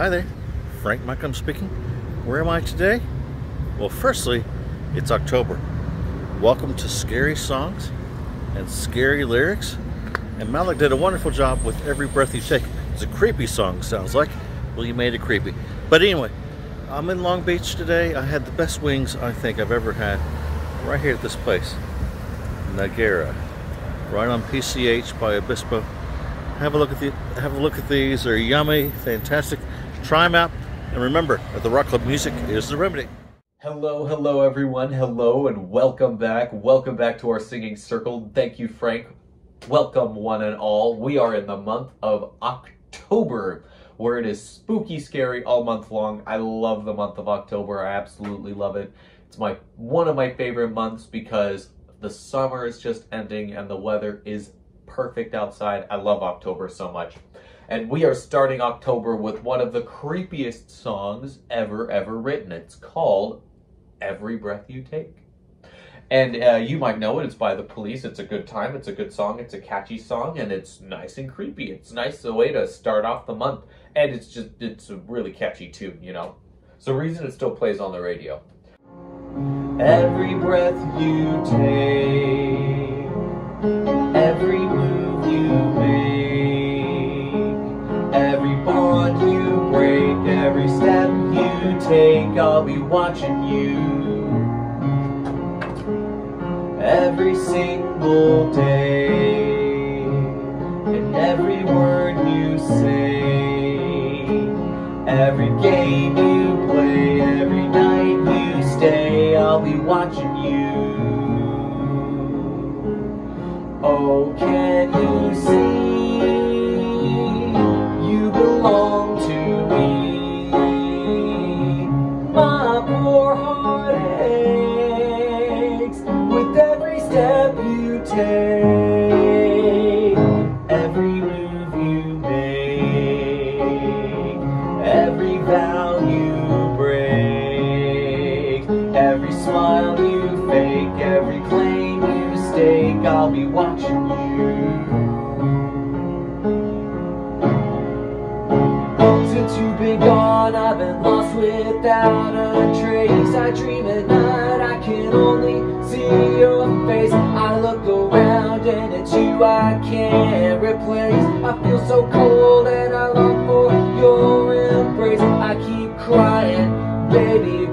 Hi there, Frank Meckham speaking. Where am I today? Well, firstly, it's October. Welcome to Scary Songs and Scary Lyrics. And Malek did a wonderful job with Every Breath You Take. It's a creepy song, sounds like. Well, you made it creepy. But anyway, I'm in Long Beach today. I had the best wings I think I've ever had right here at this place, Nagara, right on PCH by Obispo. Have a look at the have a look at these. They're yummy, fantastic. Try them out, and remember that the Rock Club music is the remedy. Hello, hello, everyone. Hello, and welcome back. Welcome back to our singing circle. Thank you, Frank. Welcome, one and all. We are in the month of October, where it is spooky, scary all month long. I love the month of October. I absolutely love it. It's my one of my favorite months because the summer is just ending and the weather is perfect outside. I love October so much. And we are starting October with one of the creepiest songs ever, ever written. It's called Every Breath You Take. And uh, you might know it. It's by the police. It's a good time. It's a good song. It's a catchy song, and it's nice and creepy. It's nice the way to start off the month, and it's just it's a really catchy tune, you know. So reason it still plays on the radio. Every breath you take, you take, I'll be watching you. Every single day, and every word you say, every game take, every move you make, every vow you break, every smile you fake, every claim you stake. I'll be watching you. Since you've been gone, I've been lost without a trace. I dream at night, I can only see your face. I look it's you I can't replace. I feel so cold and I long for your embrace. I keep crying, baby,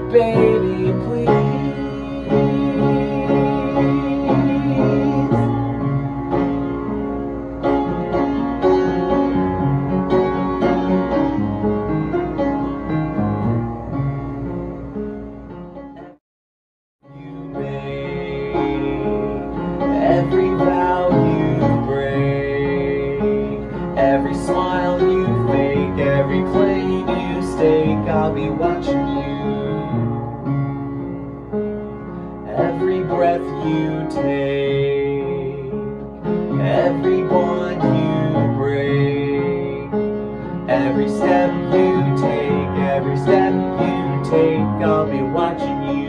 every step you take, every step you take, I'll be watching you.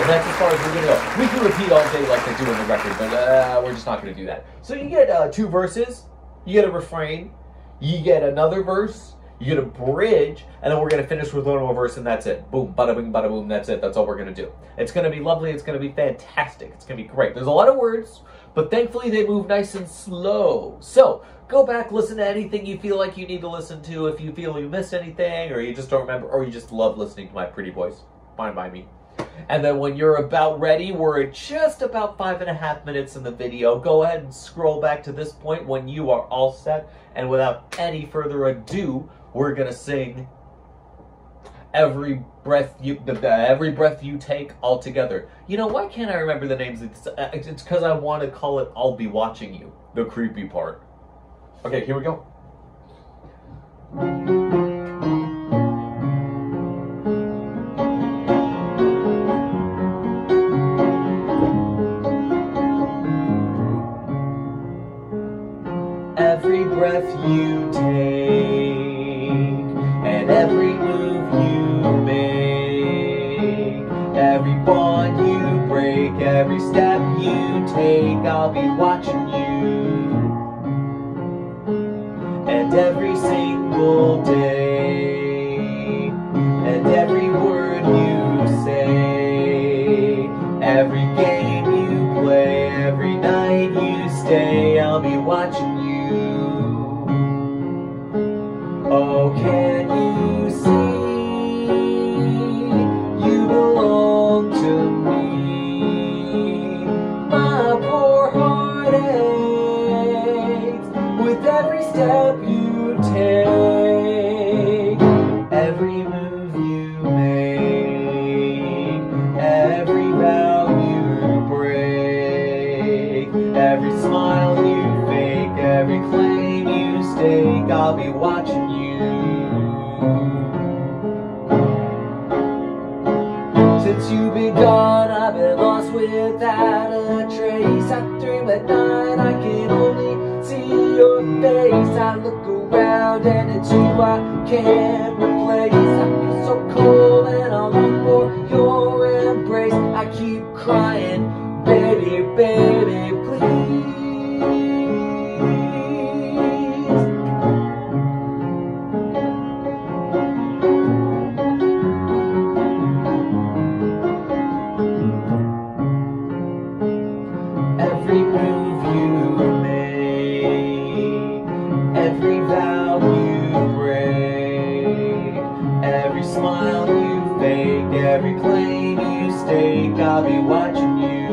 And that's as far as we're gonna go. We can repeat all day like they do in the record, but uh, we're just not gonna do that. So you get uh, two verses, you get a refrain, you get another verse, you get a bridge, and then we're gonna finish with one more verse, and that's it. Boom, bada bing, bada boom. That's it. That's all we're gonna do. It's gonna be lovely. It's gonna be fantastic. It's gonna be great. There's a lot of words, but thankfully they move nice and slow. So go back, listen to anything you feel like you need to listen to. If you feel you missed anything, or you just don't remember, or you just love listening to my pretty voice, fine by me. And then when you're about ready, we're at just about five and a half minutes in the video. Go ahead and scroll back to this point when you are all set. And without any further ado, we're gonna sing every breath you every breath you take all together. You know why can't I remember the names? It's uh, it's because I want to call it "I'll be watching you," the creepy part. Okay, here we go. Every breath you take and every move you make, every bond you break, every step you take, I'll be watching you. And every single day. And every word you say, every game you play, every night you stay, I'll be watching you. Oh, can you see? You belong to me. My poor heart aches with every step every vow you break, every smile you fake, every claim you stake. I'll be watching you. Since you've been gone, I've been lost without a trace. I dream at night, I can only see your face. I look around and it's you I can't replace. I feel so cold and I smile you fake, every claim you stake, I'll be watching you.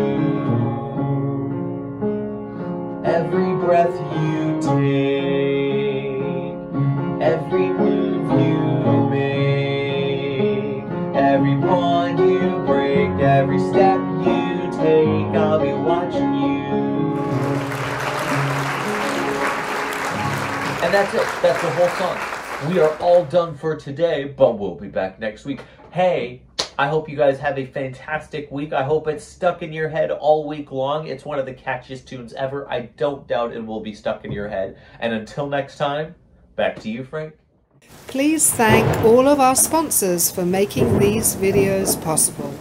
Every breath you take, every move you make, every bond you break, every step you take, I'll be watching you. And that's it. That's the whole song. We are all done for today, but we'll be back next week. Hey, I hope you guys have a fantastic week. I hope it's stuck in your head all week long. It's one of the catchiest tunes ever. I don't doubt it will be stuck in your head. And until next time, back to you, Frank. Please thank all of our sponsors for making these videos possible.